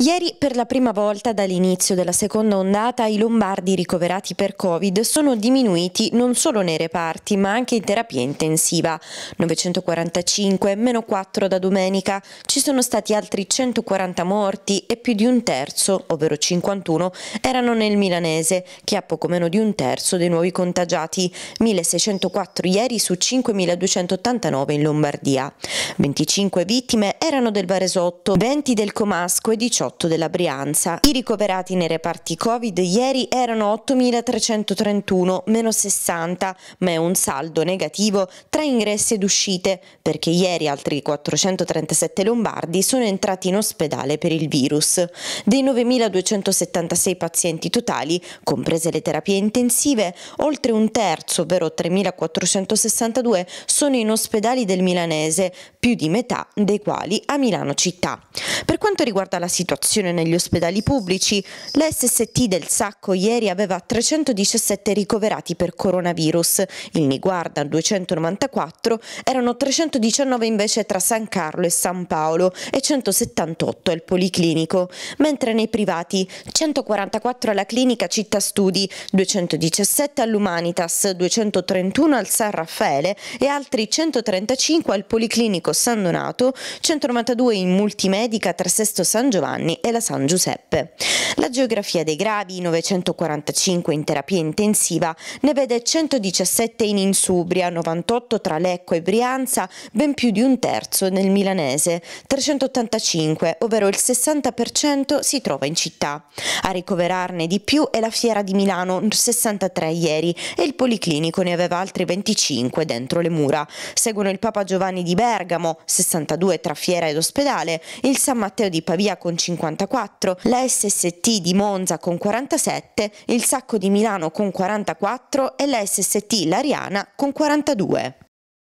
Ieri per la prima volta dall'inizio della seconda ondata i lombardi ricoverati per Covid sono diminuiti non solo nei reparti ma anche in terapia intensiva. 945, meno 4 da domenica, ci sono stati altri 140 morti e più di un terzo, ovvero 51, erano nel milanese, che ha poco meno di un terzo dei nuovi contagiati, 1604 ieri su 5289 in Lombardia. 25 vittime erano del Varesotto, 20 del Comasco e 18 18 della Brianza. I ricoverati nei reparti Covid ieri erano 8.331, meno 60, ma è un saldo negativo tra ingressi ed uscite, perché ieri altri 437 lombardi sono entrati in ospedale per il virus. Dei 9.276 pazienti totali, comprese le terapie intensive, oltre un terzo, ovvero 3.462, sono in ospedali del Milanese, più di metà dei quali a Milano città. Per quanto riguarda la situazione situazione negli ospedali pubblici, l'SST del Sacco ieri aveva 317 ricoverati per coronavirus, il Niguarda 294, erano 319 invece tra San Carlo e San Paolo e 178 al Policlinico, mentre nei privati 144 alla Clinica Città Studi, 217 all'Umanitas, 231 al San Raffaele e altri 135 al Policlinico San Donato, 192 in Multimedica tra Sesto San Giovanni anni e la San Giuseppe. La geografia dei gravi, 945 in terapia intensiva, ne vede 117 in Insubria, 98 tra Lecco e Brianza, ben più di un terzo nel milanese, 385, ovvero il 60% si trova in città. A ricoverarne di più è la Fiera di Milano, 63 ieri, e il Policlinico ne aveva altri 25 dentro le mura. Seguono il Papa Giovanni di Bergamo, 62 tra Fiera ed ospedale, il San Matteo di Pavia con 50 54, la SST di Monza con 47, il Sacco di Milano con 44 e la SST Lariana con 42.